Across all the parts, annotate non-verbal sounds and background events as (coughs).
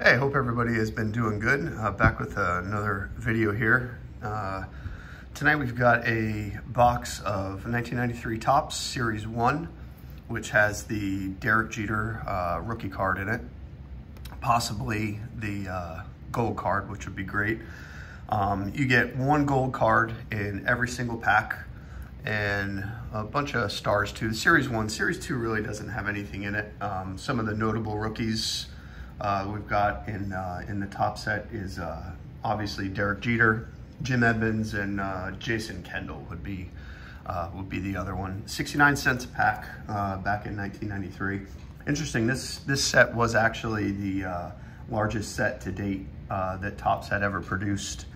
Hey, hope everybody has been doing good. Uh, back with uh, another video here. Uh, tonight we've got a box of 1993 Topps Series 1, which has the Derek Jeter uh, rookie card in it. Possibly the uh, gold card, which would be great. Um, you get one gold card in every single pack and a bunch of stars too. Series 1, Series 2 really doesn't have anything in it. Um, some of the notable rookies uh, we've got in uh, in the top set is uh, obviously Derek Jeter, Jim Edmonds, and uh, Jason Kendall would be uh, would be the other one. 69 cents a pack uh, back in 1993. Interesting. This this set was actually the largest set to date that Topps had ever produced.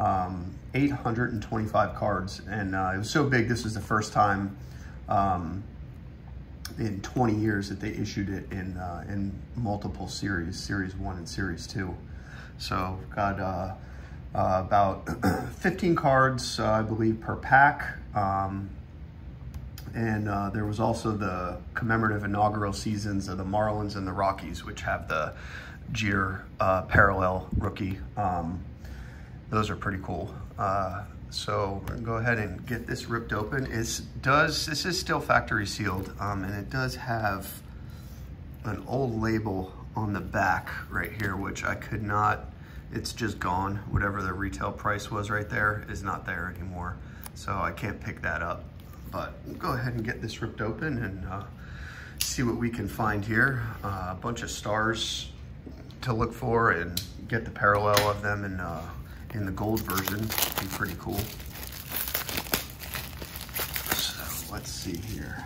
Um, 825 cards, and it was so big. This was the first time. Um, in 20 years that they issued it in uh, in multiple series, Series 1 and Series 2. So got uh, uh, about (clears throat) 15 cards, uh, I believe, per pack. Um, and uh, there was also the commemorative inaugural seasons of the Marlins and the Rockies, which have the Jeter uh, parallel rookie. Um, those are pretty cool. So we're go ahead and get this ripped open. It does, this is still factory sealed, um, and it does have an old label on the back right here, which I could not, it's just gone. Whatever the retail price was right there is not there anymore. So I can't pick that up. But we'll go ahead and get this ripped open and uh, see what we can find here. Uh, a bunch of stars to look for and get the parallel of them and uh, in the gold version. Be pretty cool. So let's see here.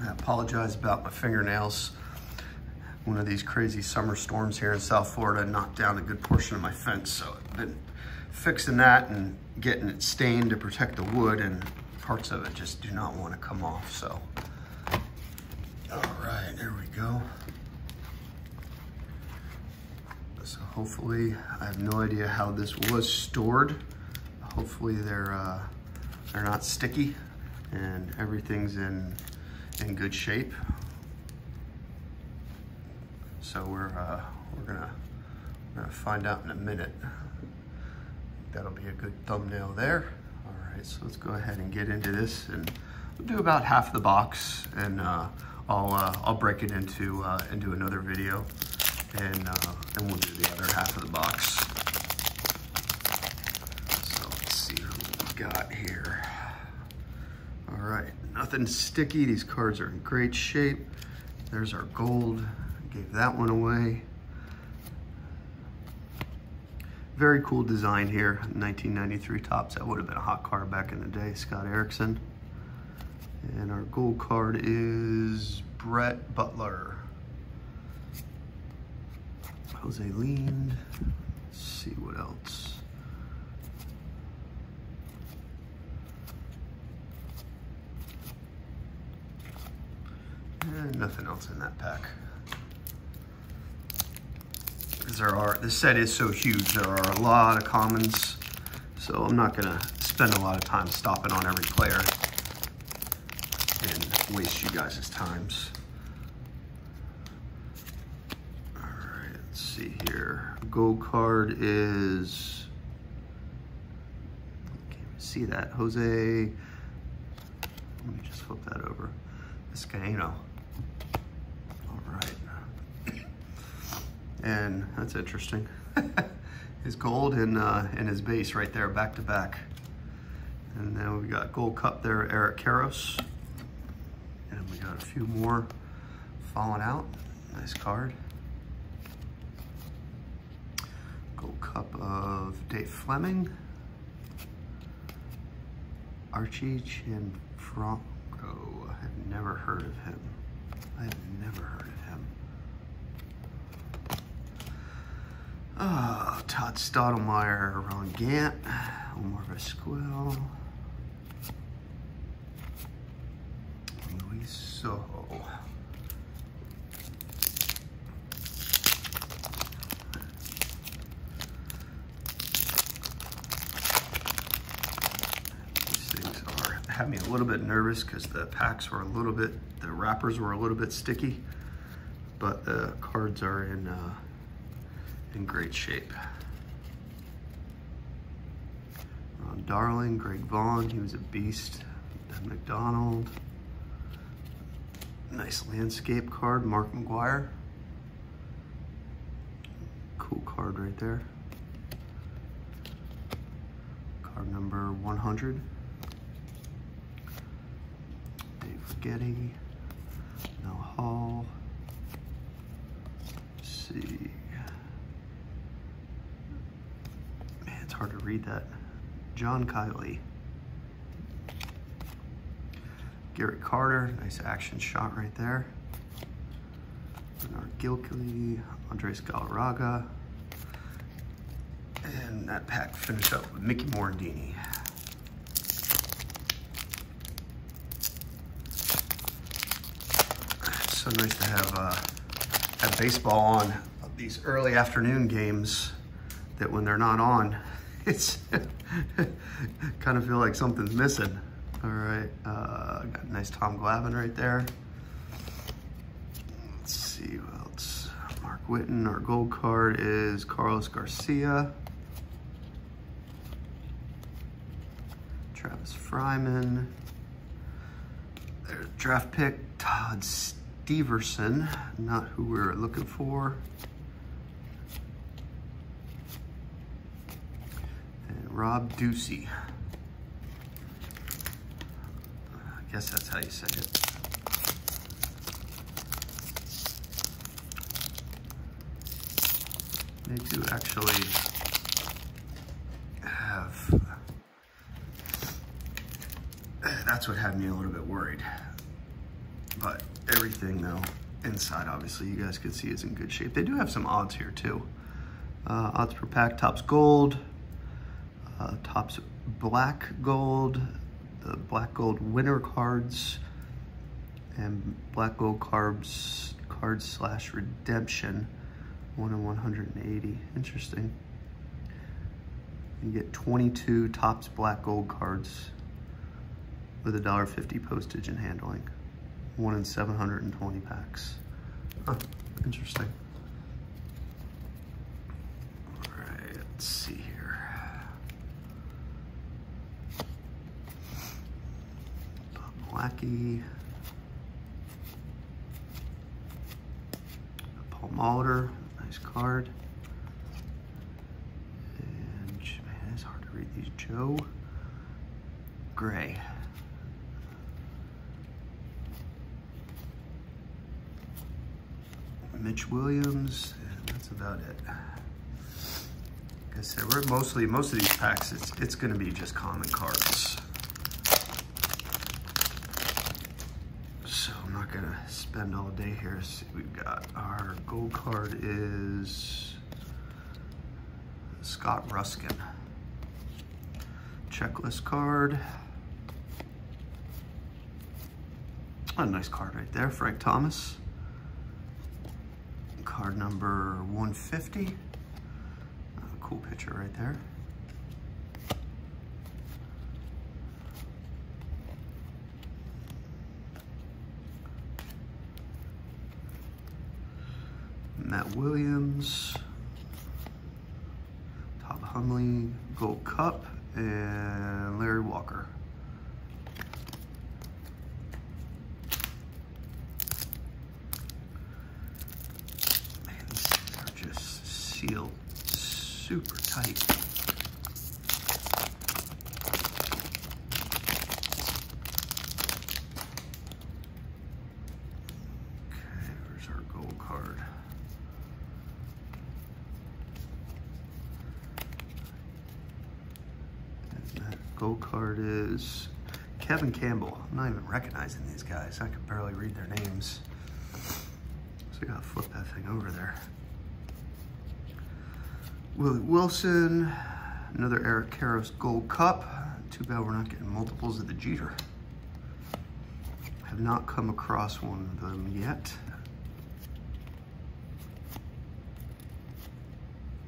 I apologize about my fingernails. One of these crazy summer storms here in South Florida knocked down a good portion of my fence. So I've been fixing that and getting it stained to protect the wood and parts of it just do not want to come off. So, all right, there we go. So hopefully, I have no idea how this was stored. Hopefully they're uh, they're not sticky and everything's in in good shape. So we're uh, we're gonna we're gonna find out in a minute. That'll be a good thumbnail there. All right, so let's go ahead and get into this and we'll do about half the box and uh, I'll uh, I'll break it into uh, into another video and, uh, we'll do the other half of the box. So let's see what we got here. All right, nothing sticky. These cards are in great shape. There's our gold. Gave that one away. Very cool design here, 1993 Topps. That would have been a hot card back in the day, Scott Erickson. And our gold card is Brett Butler. Jose Lind. Let's see what else. And nothing else in that pack. There are, this set is so huge, there are a lot of commons, so I'm not gonna spend a lot of time stopping on every player and waste you guys' times. see here. Gold card is, see that, Jose, let me just flip that over. Vizcaino. All right. And that's interesting. (laughs) his gold and, uh, and his base right there, back to back. And then we got gold cup there, Eric Karros. And we got a few more falling out. Nice card. Gold Cup of Dave Fleming. Archie Cianfrocco. I have never heard of him. I have never heard of him. Oh, Todd Stottlemyre, Ron Gant, Omar Vizquel. Luis Sojo. had me a little bit nervous because the packs were a little bit, the wrappers were a little bit sticky, but the cards are in, uh, in great shape. Ron Darling, Greg Vaughn, he was a beast. Ben McDonald. Nice landscape card, Mark McGwire. Cool card right there. Card number 100. Dave Mel Hall. Let's see. Man, it's hard to read that. John Kiley. Garrett Carter, nice action shot right there. Bernard Gilkey, Andres Galarraga. And that pack finished up with Mickey Morandini. It's so nice to have, uh, have baseball on these early afternoon games that when they're not on, (laughs) it's (laughs) kind of feel like something's missing. All right, uh, got nice Tom Glavine right there. Let's see what else. Mark Whiten, our gold card is Carlos Garcia. Travis Fryman. There's draft pick, Todd Steverson, not who we're looking for. And Rob Ducey. I guess that's how you say it. They do actually have, that's what had me a little bit worried. But everything though, inside obviously you guys can see is in good shape. They do have some odds here too. Uh, odds per pack, Topps gold, uh, Topps black gold, the black gold winner cards and black gold cards slash redemption one in 180 interesting you get 22 Topps black gold cards with a dollar 50 postage and handling one in 720 packs huh, interesting all right let's see here Bob Blackie. Paul Molitor, nice card. And man, it's hard to read these. Joe Gray. Mitch Williams, and that's about it. Like I said, we're mostly, most of these packs, it's, it's gonna be just common cards. So I'm not gonna spend all day here. See, we've got our gold card is Scott Ruskin. Checklist card. A nice card right there, Frank Thomas. Card number 150. A uh, cool picture right there. Matt Williams, Todd Hundley, Gold Cup, and Larry Walker. Man, these things are just sealed tight. gold card Goal card is Kevin Campbell. I'm not even recognizing these guys. I can barely read their names. So I gotta flip that thing over there. Willie Wilson, another Eric Karros Gold Cup. Too bad we're not getting multiples of the Jeter. Have not come across one of them yet.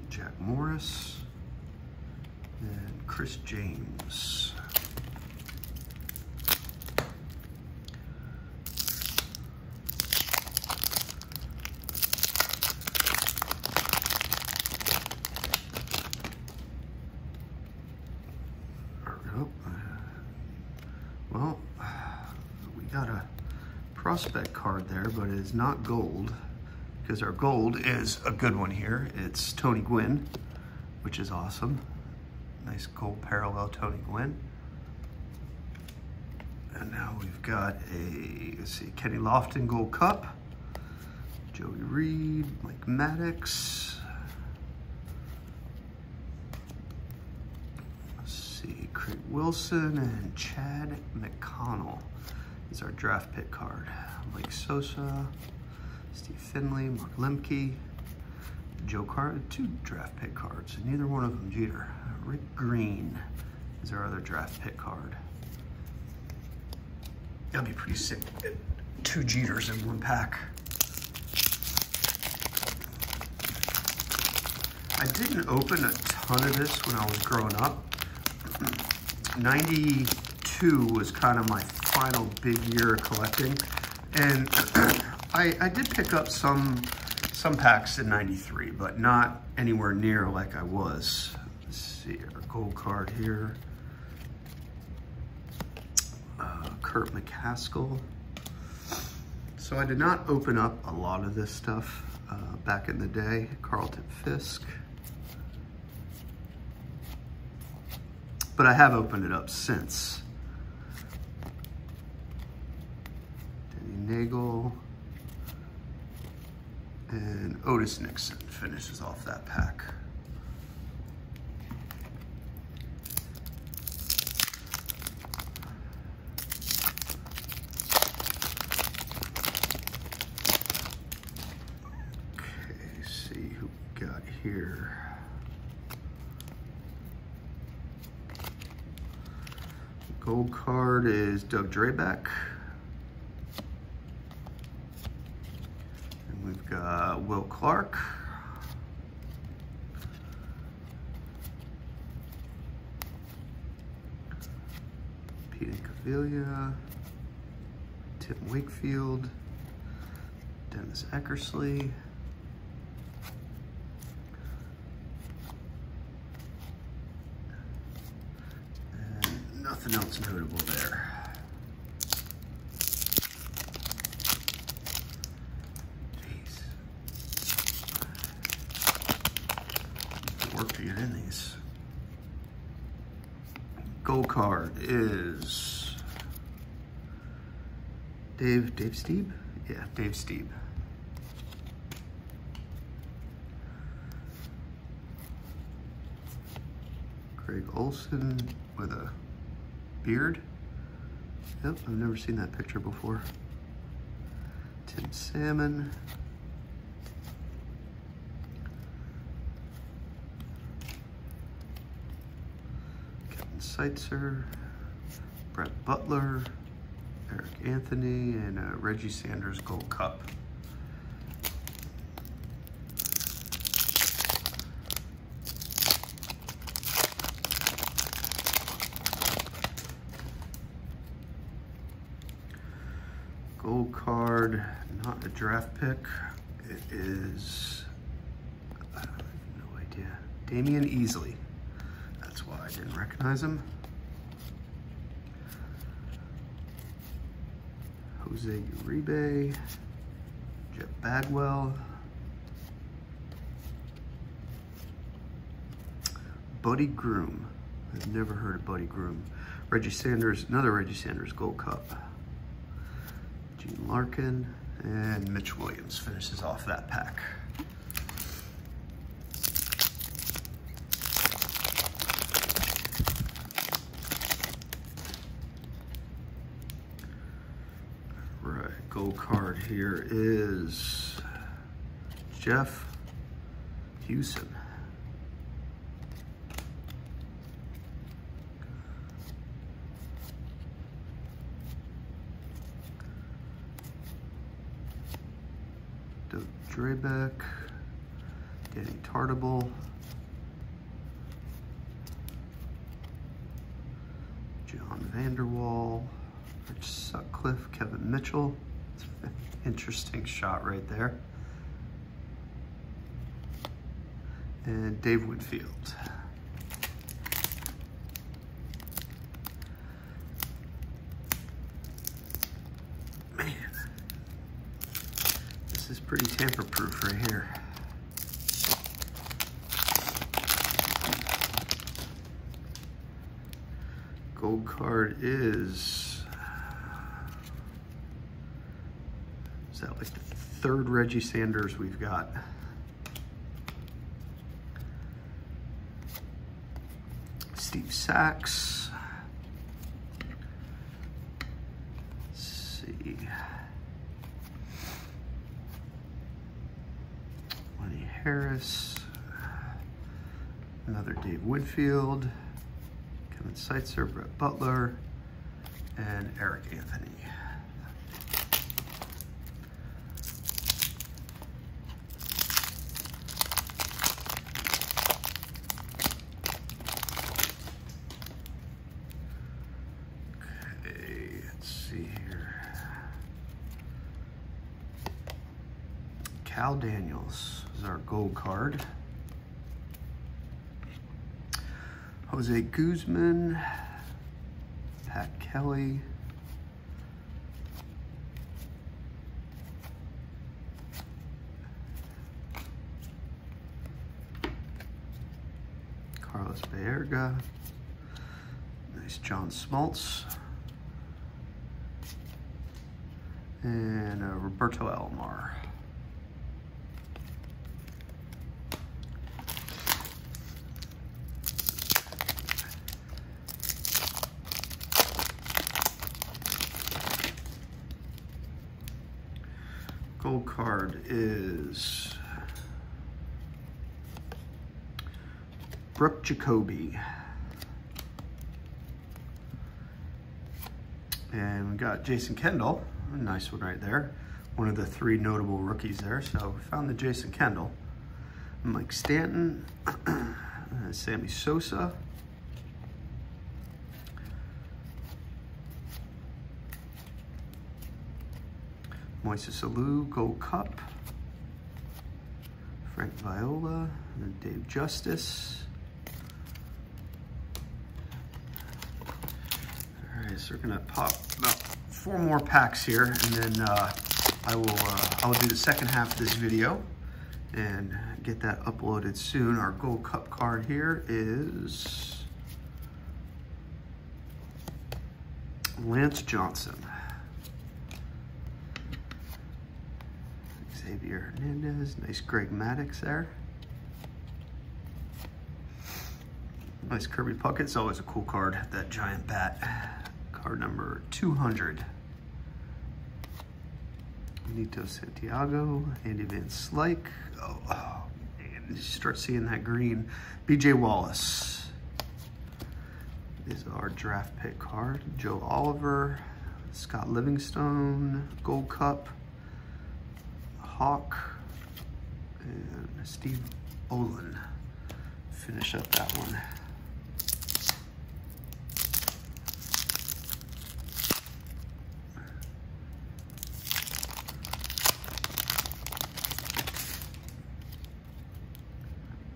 Jack Morris and Chris James. Prospect card there, but it is not gold because our gold is a good one here. It's Tony Gwynn, which is awesome. Nice gold parallel Tony Gwynn. And now we've got a, let's see, Kenny Lofton Gold Cup, Joey Reed, Mike Maddux. Let's see, Craig Wilson and Chad McConnell is our draft pick card. Mike Sosa, Steve Finley, Mark Lemke, Joe Carter, two draft pick cards, and neither one of them Jeter. Rick Greene is our other draft pick card. That'd be pretty sick. Two Jeters in one pack. I didn't open a ton of this when I was growing up. (clears throat) 92 was kind of my final big year of collecting. And (clears throat) I, I did pick up some some packs in 93, but not anywhere near like I was. Let's see, our gold card here. Kirk McCaskill. So I did not open up a lot of this stuff uh, back in the day. Carlton Fisk. But I have opened it up since. Nagel. And Otis Nixon finishes off that pack. Okay, see who we got here. Gold card is Doug Drabek. And we've got Will Clark. Peter Cavilla. Tim Wakefield. Dennis Eckersley. and nothing else notable there. Jeez. Work to get in these. Is Dave, Dave Stieb? Yeah, Dave Stieb. Craig Olson with a beard. Yep, I've never seen that picture before. Tim Salmon. Kevin Seitzer. Brett Butler. Eric Anthony and uh, Reggie Sanders Gold Cup. Gold card, not a draft pick. It is, I have no idea. Damion Easley. Didn't recognize him. Jose Uribe, Jeff Bagwell, Buddy Groom. I've never heard of Buddy Groom. Reggie Sanders, another Reggie Sanders Gold Cup. Gene Larkin, and Mitch Williams finishes off that pack. Right, card here is Jeff Huson. Doug Drabek, Danny Tartabull, John Vanderwall, Rick Sutcliffe, Kevin Mitchell. Interesting shot right there. And Dave Winfield. Man, this is pretty tamper-proof right here. Gold card is, is that like the third Reggie Sanders we've got? Steve Sax. Let's see. Harris. Another Dave Woodfield. Kevin Seitzer, Brett Butler, and Eric Anthony. Okay, let's see here. Kal Daniels is our gold card. Jose Guzman, Pat Kelly, Carlos Baerga, nice John Smoltz, and uh, Roberto Alomar. Gold card is Brook Jacoby. And we got Jason Kendall, a nice one right there. One of the three notable rookies there. So we found the Jason Kendall. Mike Stanton, (clears throat) Sammy Sosa, Moises Alou, Gold Cup. Frank Viola, and Dave Justice. All right, so we're gonna pop about four more packs here, and then uh, I will uh, I will do the second half of this video and get that uploaded soon. Our Gold Cup card here is Lance Johnson. Hernandez, nice Greg Maddux there. Nice Kirby Puckett, it's always a cool card, that giant bat. Card number 200. Nito Santiago, Andy Van Slyke. Oh, oh man, you start seeing that green. BJ Wallace is our draft pick card. Joe Oliver, Scott Livingstone, Gold Cup. Hawk and Steve Olin finish up that one.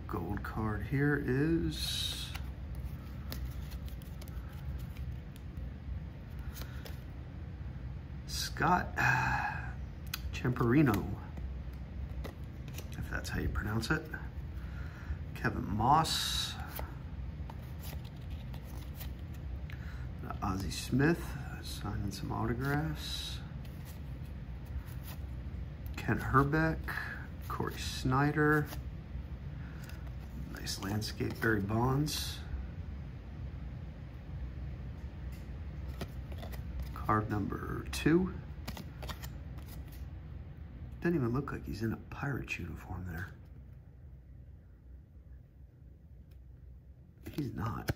Gold card here is Scott Champarino that's how you pronounce it. Kevin Moss. Uh, Ozzie Smith signing some autographs. Kent Hrbek, Cory Snyder. Nice landscape Barry Bonds. Card number two. Doesn't even look like he's in a Pirates uniform there. He's not.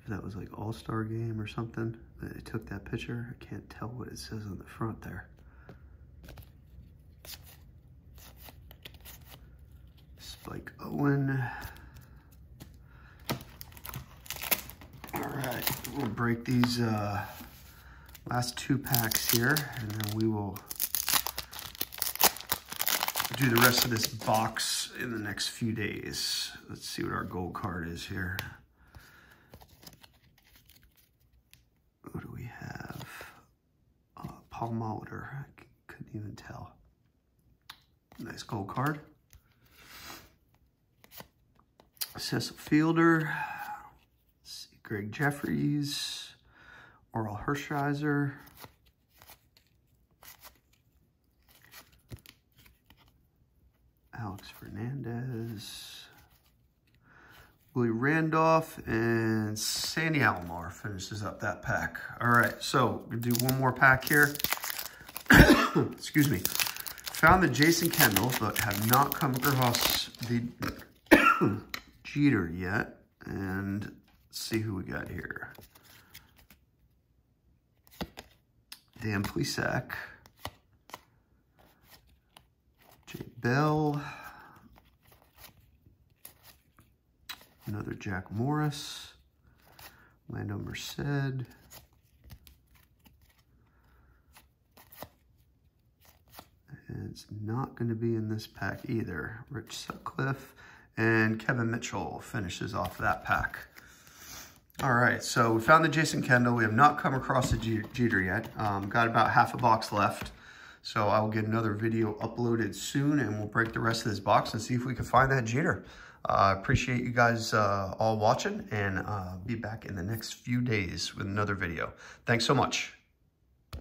If that was like All-Star game or something, they took that picture. I can't tell what it says on the front there. Spike Owen. All right, we'll break these uh, last two packs here, and then we will do the rest of this box in the next few days. Let's see what our gold card is here. Who do we have? Uh, Paul Molitor. I couldn't even tell. Nice gold card. Cecil Fielder. Gregg Jefferies. Orel Hershiser. Alex Fernandez. Willie Randolph and Sandy Alomar finishes up that pack. All right, so we do one more pack here. (coughs) Excuse me. Found the Jason Kendall, but have not come across the (coughs) Jeter yet. And see who we got here. Dan Plesac. Bell. Another Jack Morris. Lando Merced. It's not going to be in this pack either. Rick Sutcliffe and Kevin Mitchell finishes off that pack. All right, so we found the Jason Kendall. We have not come across the Jeter yet. Um, got about half a box left. So I will get another video uploaded soon and we'll break the rest of this box and see if we can find that Jeter. I uh, appreciate you guys uh, all watching and uh, be back in the next few days with another video. Thanks so much.